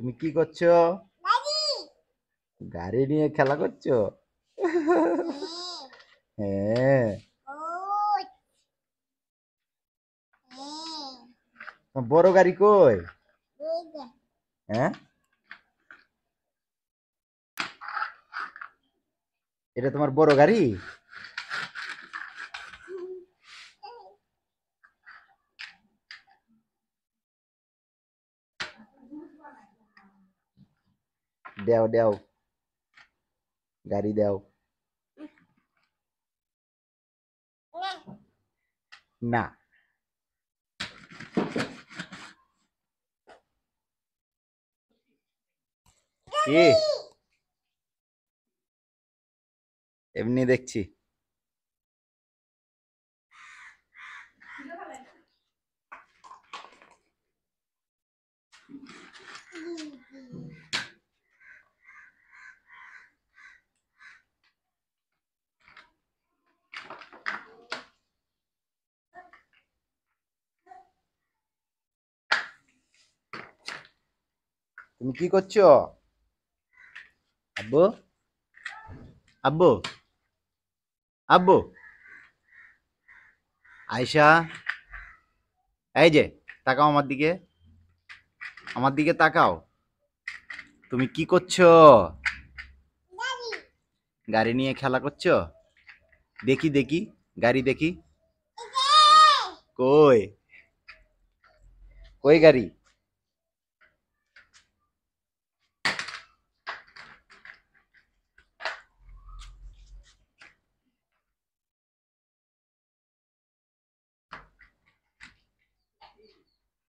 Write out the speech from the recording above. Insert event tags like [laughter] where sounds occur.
তুমি কি করছ? গাড়ি। নিয়ে খেলা করছ? [laughs] হ্যাঁ। বড় গাড়ি কই? হ্যাঁ? এটা তোমার বড় গাড়ি? দেও দেও গাড়ি দেও না কি এমনি দেখছি তুমি কি করছ? আব্বু? আব্বু? আব্বু? আয়শা? এই যে, তাকাও আমার দিকে। আমার দিকে তাকাও। তুমি কি করছ? গাড়ি নিয়ে খেলা করছ? দেখি দেখি, গাড়ি দেখি। কই? কই গাড়ি?